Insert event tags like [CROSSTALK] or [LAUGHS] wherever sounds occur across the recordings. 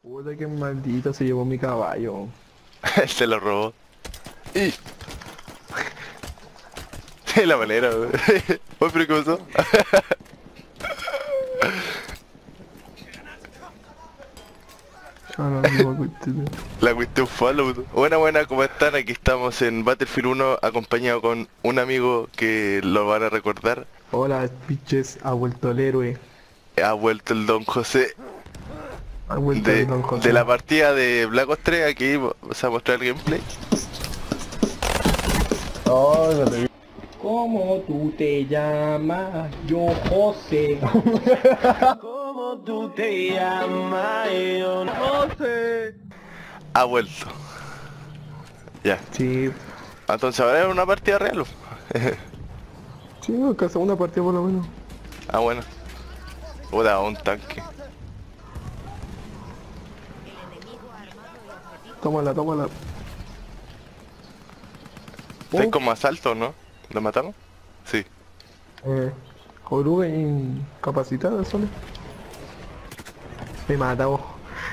Puta que maldito se llevó mi caballo. [LAUGHS] Se lo robó. Y... [LAUGHS] la manera. Oye, pero ¿qué pasó? La cuestión follow. Buena, buena, ¿cómo están? Aquí estamos en Battlefield 1 acompañado con un amigo que lo van a recordar. Hola, bitches, ha vuelto el héroe. Ha vuelto el Don José de, José. de la partida de Black Ops 3. Aquí vamos a mostrar el gameplay. Oh, no te vi. ¿Cómo tú te llamas? Yo José. [LAUGHS] ¿Cómo tú te llamas? Yo no sé. Ha vuelto. Ya. Sí, Entonces ahora es una partida real. sí, alcanzamos una partida por lo menos. ah, bueno. Puta, un tanque. Tómala, tómala. Está Oh. como asalto, ¿no? ¿Lo matamos? Sí. Eh, oruga incapacitada, solo. Me mata, vos.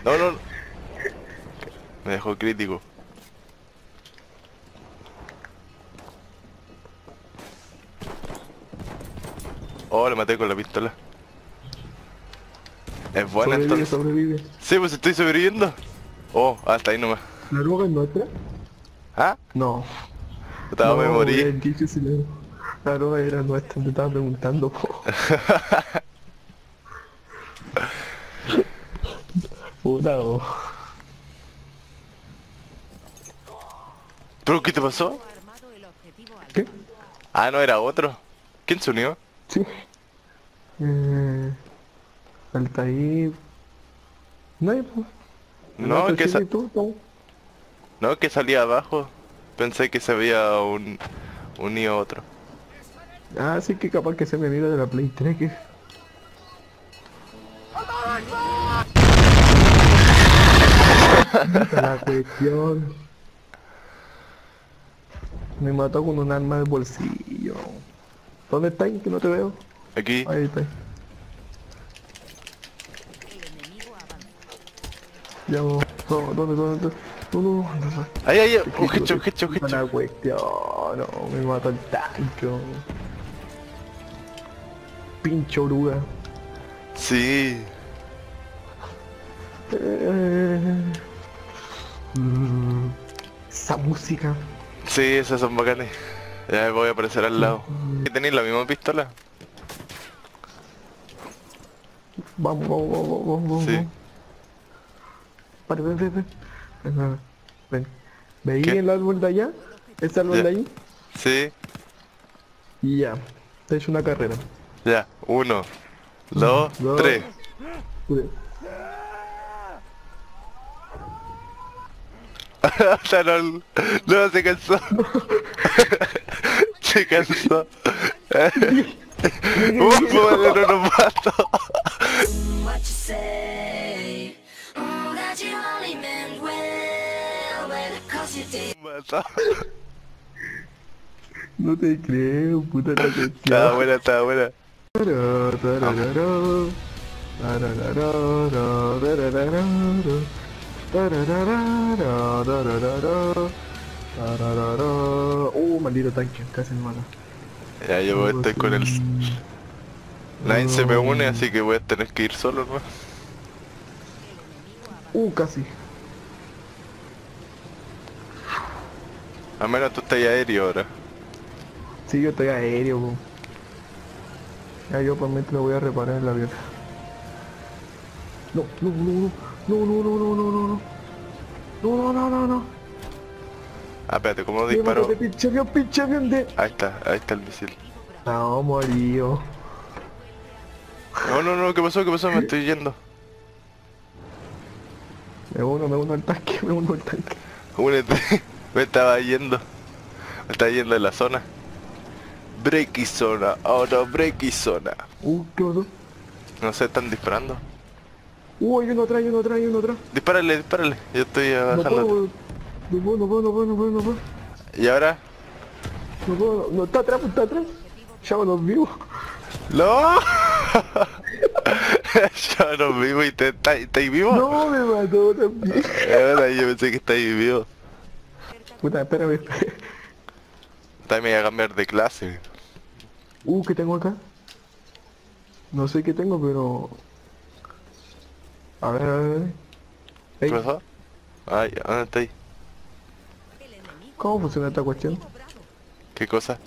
No, no. Me dejó crítico. Oh, le maté con la pistola. Es buena sobrevive, entonces. sobrevive. Sí, pues estoy sobreviviendo. Oh, hasta ahí nomás. ¿La oruga es nuestra? ¿Ah? No. Puta, no, me morí. difícil. La oruga era nuestra, te estaba preguntando. [LAUGHS] Puta, oh. ¿Pero qué te pasó? ¿Qué? Ah, no, era otro. ¿Quién se unió? Sí. Eh... Altair... No hay, No, pues que sa- no, que salía abajo. Pensé que se había un unido otro. Ah, sí que capaz que se me mira de la Play 3 que... la cuestión... Me mató con un arma de bolsillo. ¿Dónde está? Que no te veo. Aquí. Ahí está. Ya, no, ¿dónde, dónde, dónde? No, no, no, no. Ahí, ahí, un hecho, un hecho, un. La cuestión, no, me mató el tanque. Pinche oruga. Sí. Eh, mm, esa música. Sí, esas son bacanes. Ya me voy a aparecer al lado. ¿Y tenéis la misma pistola? Vamos, vamos, vamos, vamos, vamos. Sí. Vale, ven, ven, ven. Ven, ven, ven. ¿Veí ¿Qué? el árbol de allá? ¿Ese árbol Ya. de ahí? Sí. Y ya. Te he hecho una carrera. Ya. Uno, dos, Dos. tres. Sea, no, no, se cansó. se cansó. Uf, no, no nos mató. What you say. Oh, that you only meant well, well, cause you did. Mató. No te creo, puta la. [LAUGHS] Estaba buena, estaba buena. Uh, maldito tanque, casi me mata. Ya, yo voy a estar con el... Nadie se me une, así que voy a tener que ir solo, ¿no? Uh, casi. A menos tú estás aéreo ahora. Sí, yo estoy aéreo, po. Ya yo por mientras voy a reparar el avión. No, no, no, no, no, no, no, no, no, no. No, no, no, no, no. Ah, espérate, ¿cómo Llévate, disparo? pinche avión, pinche avión de... Ahí está, ahí está el misil. No, morío. No, no, no, ¿qué pasó? ¿Qué pasó? Me [LAUGHS] estoy yendo. Me uno, me uno al tanque, [LAUGHS] me uno al tanque. Únete. [LAUGHS] Me estaba yendo. Me estaba yendo de la zona. Breaky zona, ahora breaky zona. Uh, ¿qué pasó? No sé, están disparando. Uh, hay uno atrás, hay uno atrás, hay uno atrás. Dispárale, dispárale. Yo estoy bajando. no puedo, no puedo, no puedo, no puedo, no puedo. ¿Y ahora? No puedo, no, está atrás, está atrás. Ya los vivos. ¡No! [LAUGHS] Yo no vivo y te estáis vivo. No, me mató también. Ahora yo pensé que estáis vivo. Puta, espérame. También me voy a cambiar de clase. Uh, ¿qué tengo acá? No sé qué tengo, pero... A ver, a ver, a ver. ¿Qué pasó? Ay, ¿dónde estáis? ¿Cómo funciona esta cuestión? ¿Qué cosa?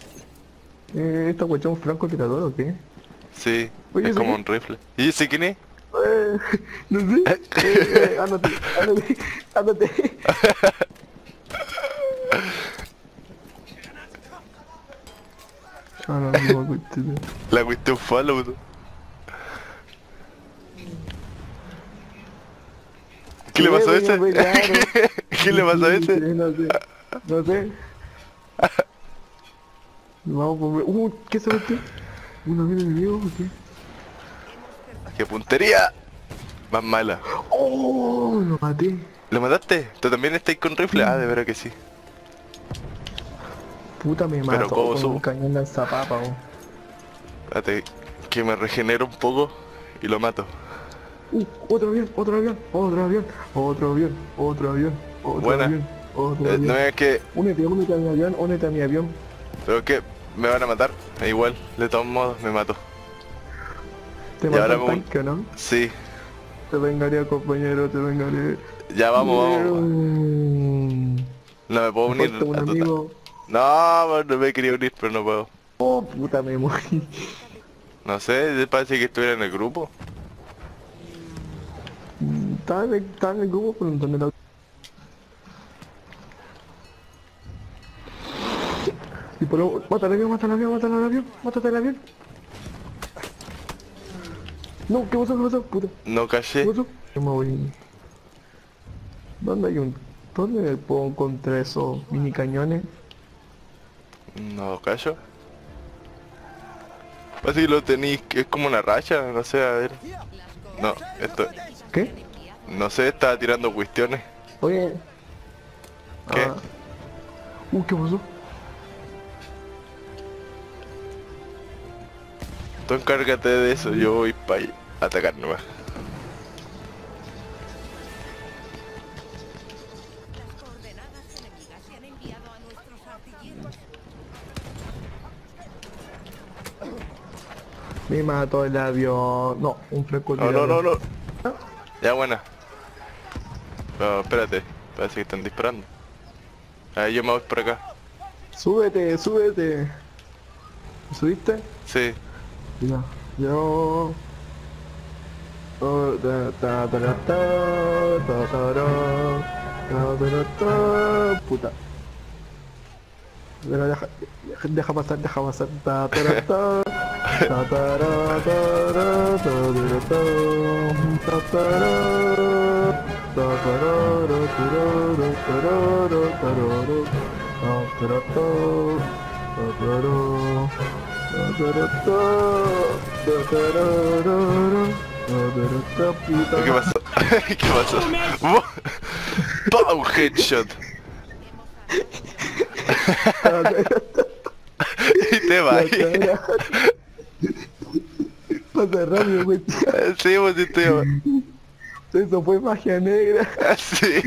Eh, ¿Esta cuestión es francotirador o qué? Sí, Oye, es como un rifle. ¿Y ese quién es? Eh, [LAUGHS] no sé. Eh, eh, ándate, ándate, ándate. Ah, no, no, cuestión. La cuestión Fallout. [LAUGHS] ¿Qué le pasó a ese? ¿Qué le pasó a ese? No sé. No sé. [LAUGHS] Vamos por ver. Uh, ¿qué se metió? ¿Un avión enemigo o qué? ¡Qué puntería! Más mala. ¡Oh! Lo maté. ¿Lo mataste? ¿Tú también estás con rifle? Ah, de verdad que sí. Puta me Pero mató ¿cómo con subo? un cañón de zapapa, oh. Espérate, que me regenero un poco y lo mato. Uh, otro avión, otro avión, otro avión, otro avión, otro avión, otro Buena. avión, otro Eh, avión. no es que... Únete, únete a mi avión, únete a mi avión. Pero que me van a matar. E igual, de todos modos, me mato. Te ahora el me- tanque, ¿no? Sí. Te vengaré, compañero, te vengaré. Ya vamos, vamos. No me puedo Me unir falta un a tu... amigo. No, no me quería unir, pero no puedo. Oh, puta, me morí. No sé, parece que estuviera en el grupo. Estaba en el, estaba en el grupo preguntando la... Y por lo... Mata al avión, mata al avión, mata al avión, mátate al avión. No, ¿qué pasó? ¿Qué pasó? Puta. No ¿Qué caché. pasó? Yo me voy... ¿Dónde hay un... ¿Dónde puedo encontrar esos mini cañones? No callo. Parece que lo tenéis, que es como una racha, no sé, a ver. No, esto, ¿Qué? no sé, estaba tirando cuestiones. Oye... ¿Qué? Ah. Uh, ¿qué pasó? Tú encárgate de eso, yo voy para atacar nomás. Me mató el avión. No, un fresco No, no, no, no. Ya buena. No, espérate, parece que están disparando. Ahí yo me voy por acá. Súbete, súbete. ¿Subiste? Sí. Ya. Yo. Oh. Puta. Deja, deja pasar, deja pasar. ¿Qué pasó? [LAUGHS] ¿Qué pasó? [LAUGHS] Un headshot. [LAUGHS] y te vas. Pasa rápido, güey. Sí, pues sí, estoy... Eso fue magia negra. Sí.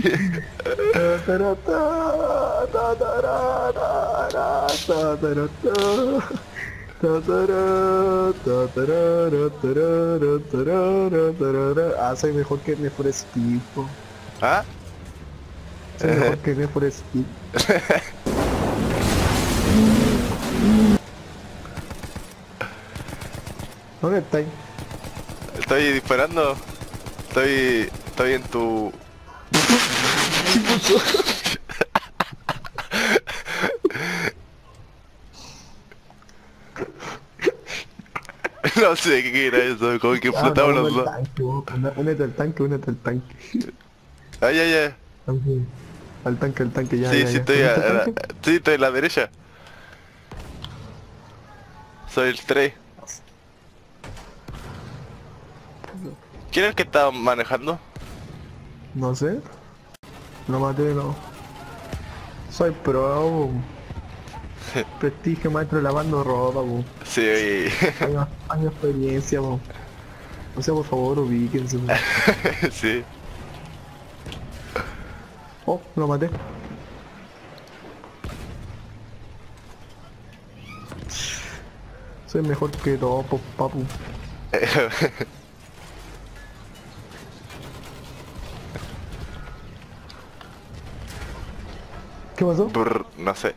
Ah, soy mejor que Need for Speed, po. ¿Ah? Soy [LAUGHS] mejor que Need for. ¿Dónde estáis? Estoy disparando. Estoy... Estoy en tu... [LAUGHS] no sé qué era eso, como que Ah, explotaban no, los dos. Únete al tanque, únete al tanque. Ay, ay, ay. Al tanque, al tanque, ya, sí, ya, sí, ya. estoy a, ¿Únete al a la, sí, estoy a la derecha. Soy el 3. ¿Quién es el que está manejando? No sé. Lo maté, no. Soy pro. [LAUGHS] Prestigio maestro lavando ropa, po. Sí, Años, años de experiencia, po. O sea, por favor, ubíquense. [LAUGHS] sí. Oh, lo maté. Soy mejor que todo, papu. [LAUGHS] ¿Qué pasó? Brr, no sé.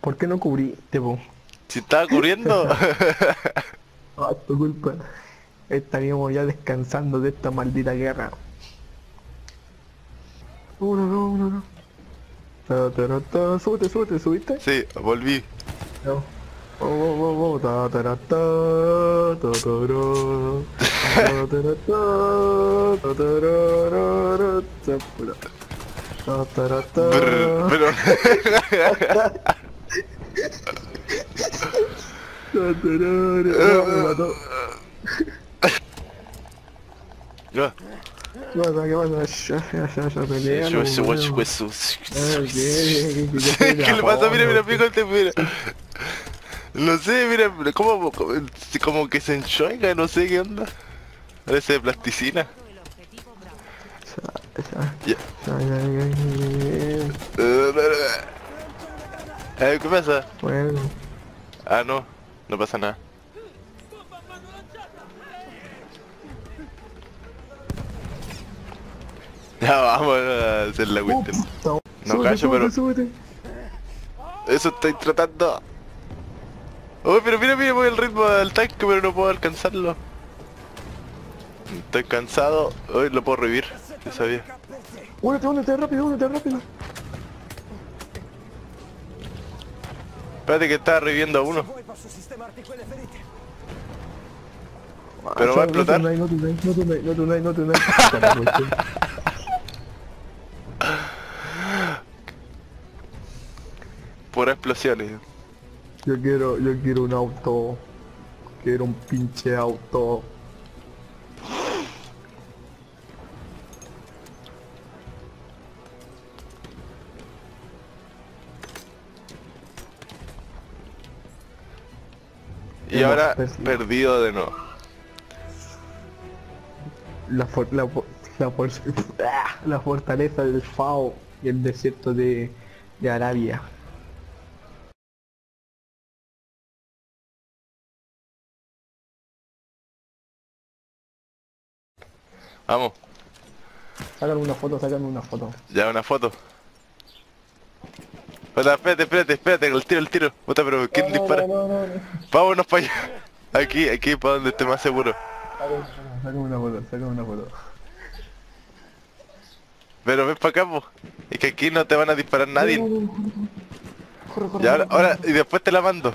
¿Por qué no cubriste, po? Si estaba cubriendo. [LAUGHS] Ah, tu culpa. Estaríamos ya descansando de esta maldita guerra. Uno, no, uno, no. Ta, ta, ra, ta. Súbete, súbete, ¿subiste? sí, volví. No. Oh, oh, oh, oh, ta, ta, ta, ta, ta. Ta, ta, ta, ta, [LAUGHS] ta, ra, ra, ra, ta, pura. Ta, ta, ra, ta. Brr, pero Ta, ta, ra, ra. No, me mató. ¿Qué pasa? ¿Qué pasa? Ya, ya, ya, ya, pelea, yo no, se watch bueno. huesos. Ah, ¿qué? ¿Qué- qué- qué- ¿Qué le pasa? Mira, mira, fíjate, mira. No sé, mira, como, que se enchoiga, no sé qué onda. Parece de plasticina. Ya. ¿Qué pasa? Bueno, Ah, no, no pasa nada. [LAUGHS] Ya vamos a hacer la cuestión. no, súbete, pero- súbete. Eso estoy tratando. Uy, pero mira, mira, voy el ritmo del tanque, pero no puedo alcanzarlo. Estoy cansado. Hoy lo puedo revivir, si sabía. Únete, únete rápido, únete rápido. Espérate que estaba reviviendo a uno. Ah, Pero va a explotar. No tonight, no tonight, no tonight, no tonight. [LAUGHS] Puras explosiones. Yo quiero, yo quiero un auto. Quiero un pinche auto. Y ahora perdido. perdido de nuevo. La, for- la, for- la, for- [LAUGHS] la fortaleza del Fao y el desierto de, de Arabia. Vamos, Sácame una foto, sácame una foto. ya una foto. Espérate, espérate, espérate, el tiro, el tiro. Puta, pero ¿quién dispara? No, no, no. Vámonos para allá. Aquí, aquí, para donde esté más seguro. Sácame, una foto, sácame una foto. Pero ven para acá, po. Es que aquí no te van a disparar nadie. Corre, corre. Y ahora, ahora, y después te la mando.